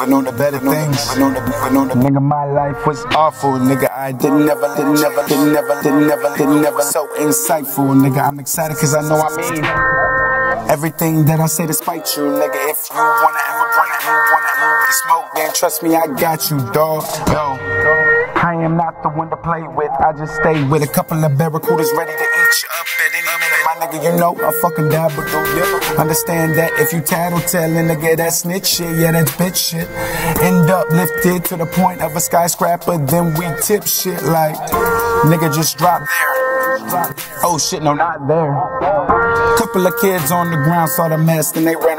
moving on to better things. Moving on to, moving on to, nigga, my life was awful, nigga. I did never, did never, did never, did never, did never. So insightful, nigga. I'm excited cause I know I mean everything that I say to spite you, nigga. If you wanna ever wanna ever wanna ever smoke, then trust me, I got you, dog. Yo. Am not the one to play with. I just stay with a couple of barracudas ready to eat you up at any minute. My nigga, you know I fucking die, but do you understand that if you tattletelling, nigga, that snitch shit, yeah, that's bitch shit. End up lifted to the point of a skyscraper, then we tip shit like, nigga, just drop there. Oh shit, no, not there. Couple of kids on the ground saw the mess, then they ran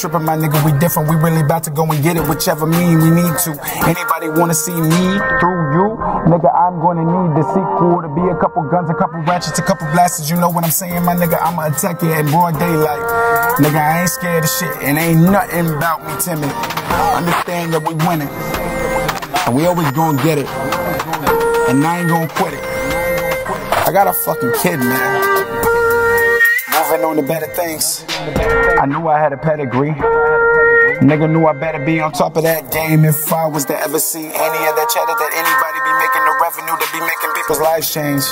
tripping, my nigga, we different. We really about to go and get it, whichever mean we need to. Anybody wanna see me through you? Nigga, I'm gonna need the sequel to be a couple guns, a couple ratchets, a couple blasters. You know what I'm saying, my nigga? I'ma attack you at broad daylight. Nigga, I ain't scared of shit, and ain't nothing about me timid. Understand that we winning, and we always gonna get it, and I ain't gonna quit it. I got a fucking kid, man. Moving on to better things. I knew I had a pedigree. Nigga knew I better be on top of that game if I was to ever see any of that chatter that anybody be making the revenue to be making people's lives change.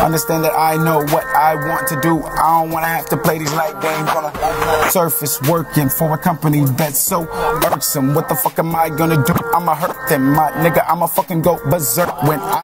Understand that I know what I want to do. I don't want to have to play these light games on a surface working for a company that's so irksome. What the fuck am I gonna do? I'ma hurt them, my nigga. I'ma fucking go berserk when I